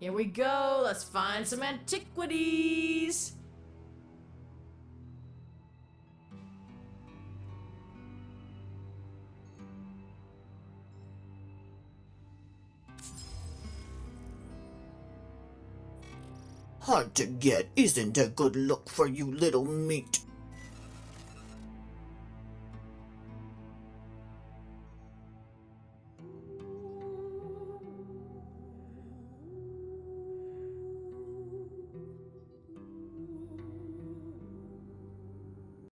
Here we go. Let's find some antiquities. Hard to get isn't a good look for you little meat.